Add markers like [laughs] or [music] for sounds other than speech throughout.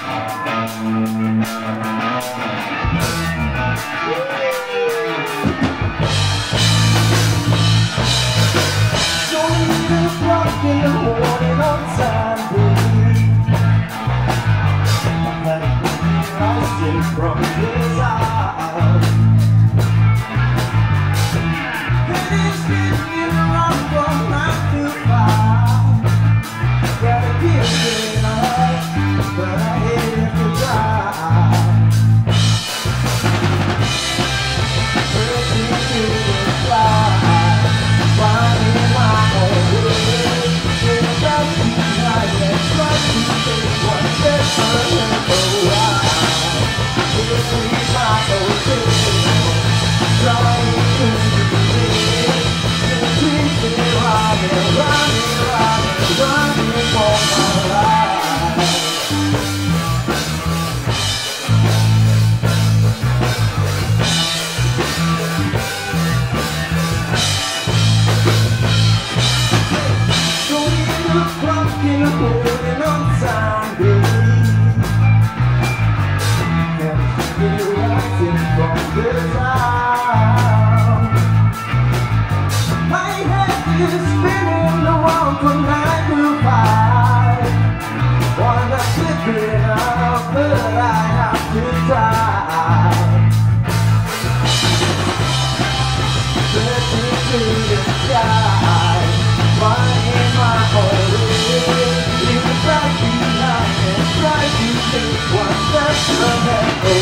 Woo!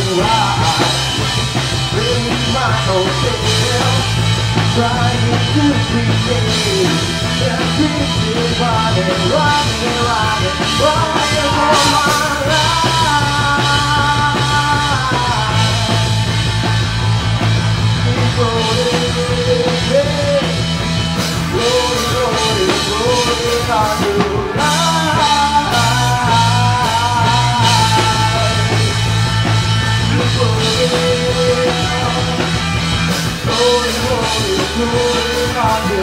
I'm Trying to pretend That and rock and rock my life Lord, God.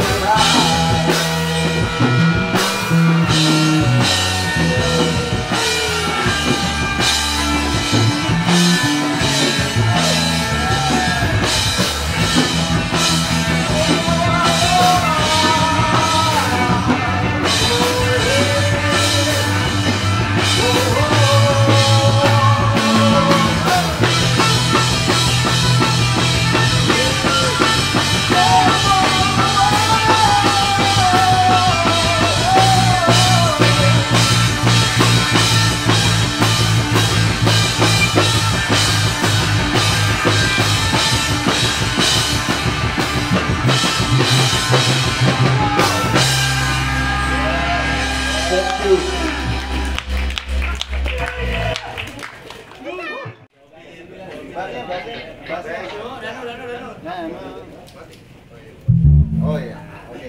Oh iya, oke.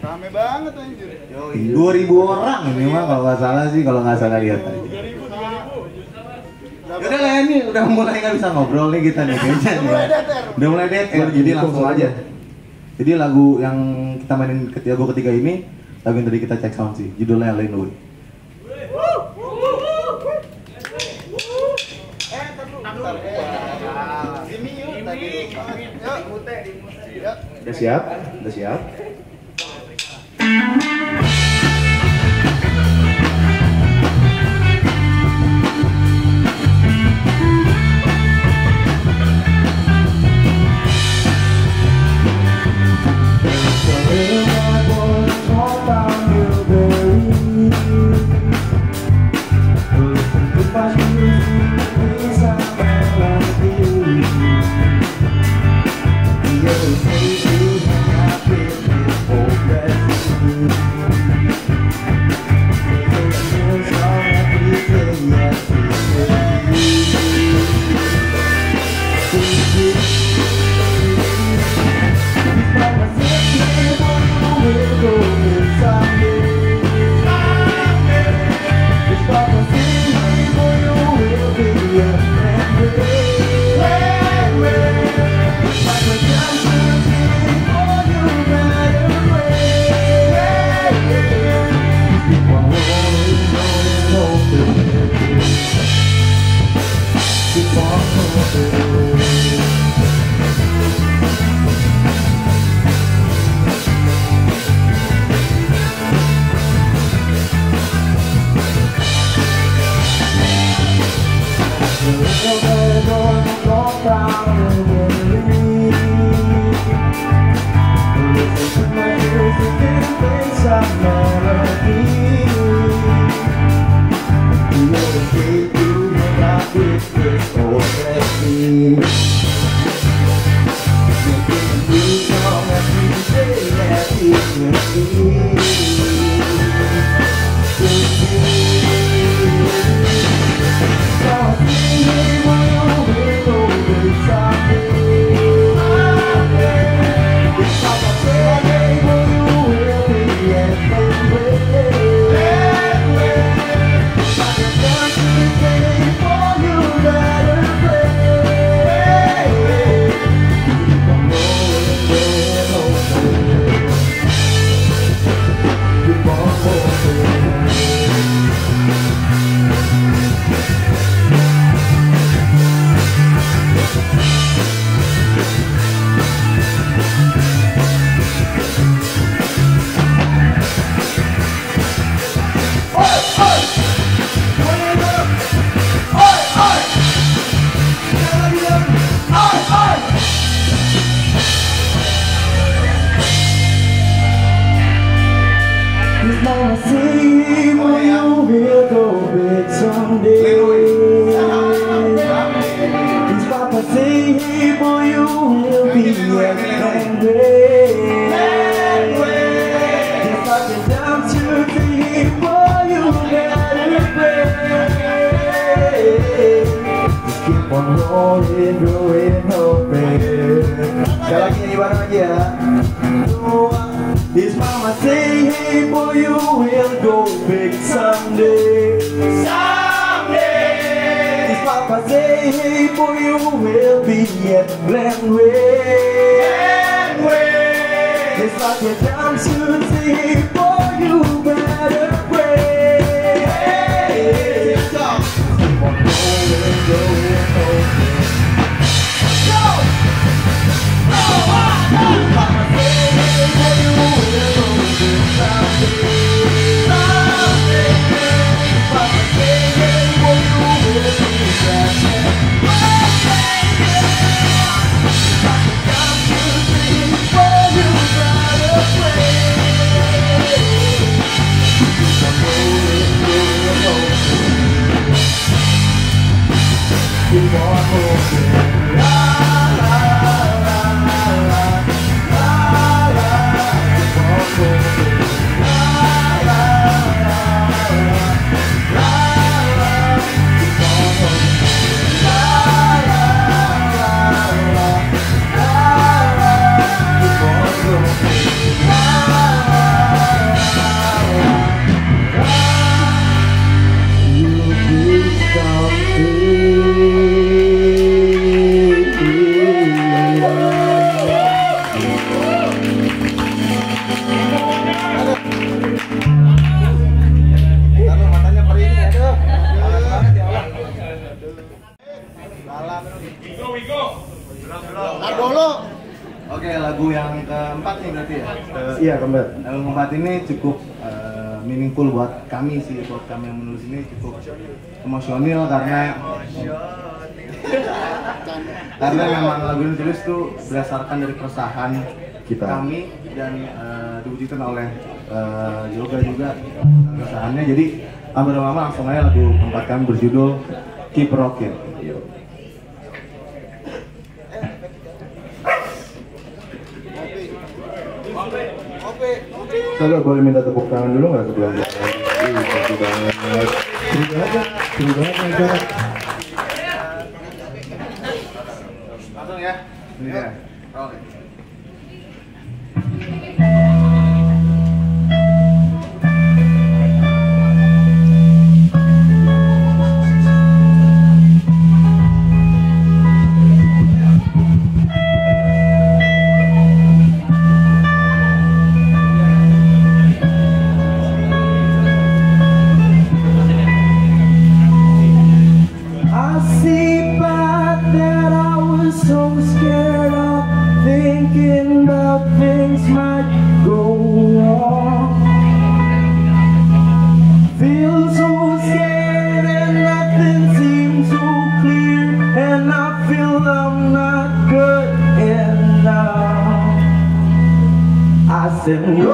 Rame banget anjir. Yo, 2000 orang ini mah kalau nggak salah sih kalau nggak salah lihat tadi. Udah lah ini udah mulai nggak bisa ngobrol nih kita nih kayaknya. Udah mulai deter. Udah mulai deter, jadi langsung aja. Jadi lagu yang kita mainin ketiga lagu ketiga ini lagu yang tadi kita cek sound sih, judulnya Lain Way. Eh, bentar. Eh, Ini yuk tadi. Yuk, mute, Yuk. Siap? Udah siap? Yeah. Bareng. His mama say, hey boy, you will go big someday. Someday. His papa say, hey boy, you will be at Glenway. Glenway. It's like a down to say, ini cukup eh, meaningful buat kami sih, buat kami yang menulis ini cukup emosional karena [laughs] karena memang lagu ini tulis tuh berdasarkan dari keresahan Kita. kami dan eh, diwujudkan oleh eh, Yoga juga keresahannya. Jadi hampir lama langsung aja lagu keempat kami berjudul Keep Rockin'. Coba boleh minta tepuk tangan dulu nggak sebelum Ih, seru banget. Banget, seru banget Kak. Langsung ya. Ini so scared of thinking about things might go wrong. Feel so scared and nothing seems so clear, and I feel I'm not good enough. I said.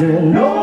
No.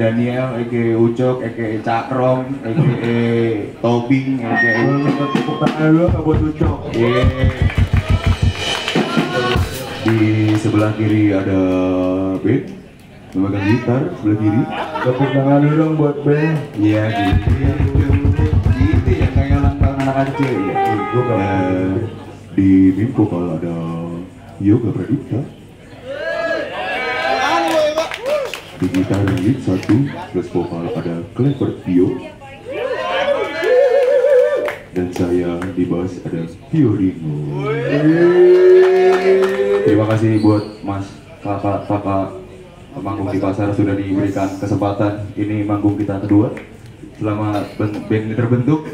Daniel, Eke Ucok, Eke Cakrong, Eke Tobing, Eke Tepuk tangan dulu buat Ucok. Yeay. Di sebelah kiri ada Ben, memegang gitar sebelah kiri. Tepuk tangan dulu dong buat Ben. Iya gitu. Gitu ya kayak ulang anak kecil ya. Gua nggak Eh, di mim vokal ada Yoga Pradipta. Di gitar lead satu plus vokal ada Clever Tio. Dan saya di bass ada Tio Ringo. Terima kasih buat Mas kakak kakak manggung di pasar sudah diberikan kesempatan. Ini manggung kita kedua. Selama ben- band terbentuk.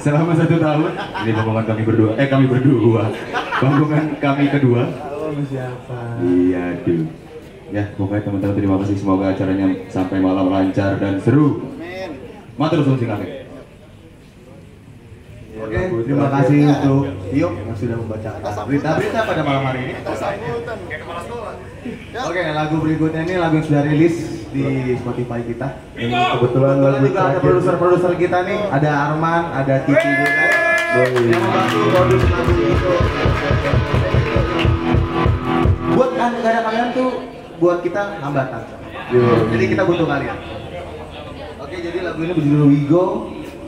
Selama satu tahun. Ini panggungan kami berdua. Eh kami berdua. Panggungan kami kedua. Siapa? iya tuh ya pokoknya teman-teman terima kasih. Semoga acaranya sampai malam lancar dan seru. Matur suwun Oke, terima kasih untuk Tio yang sudah membacakan berita-berita pada malam hari ini. Oke, lagu berikutnya ini lagu yang sudah rilis di Spotify kita. Ini kebetulan Kebetulan lagu juga ada produser-produser kita nih, ada Arman, ada Kiki juga. Yang membantu produksi lagu itu. Buat kan nggak ada kalian tuh, buat kita hambatan. Jadi kita butuh kalian. Oke, jadi lagu ini berjudul Wigo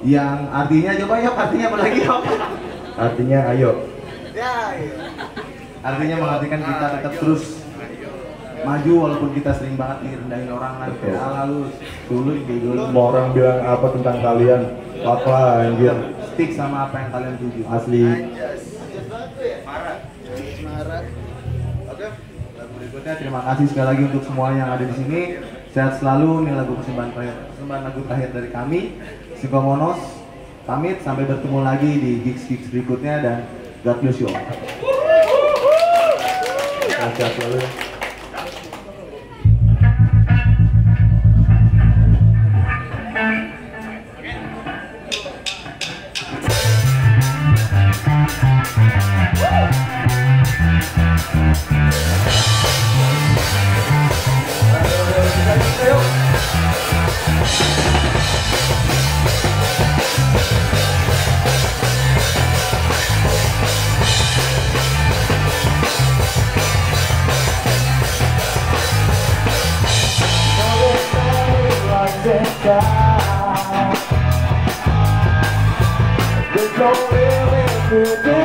yang artinya coba yuk artinya apa lagi yuk? Artinya ayo. Artinya mengartikan kita tetap terus maju walaupun kita sering banget direndahin orang kan kayak ah lu dulu gitu Semua orang bilang apa tentang kalian? Apa anjir? stick sama apa yang kalian tuju Asli. Oke, berikutnya terima kasih sekali lagi untuk semua yang ada di sini. Sehat selalu. Ini lagu persembahan terakhir, persembahan lagu terakhir dari kami. Sikomonos pamit sampai bertemu lagi di gigs gigs berikutnya dan God bless you all. Sehat selalu. good.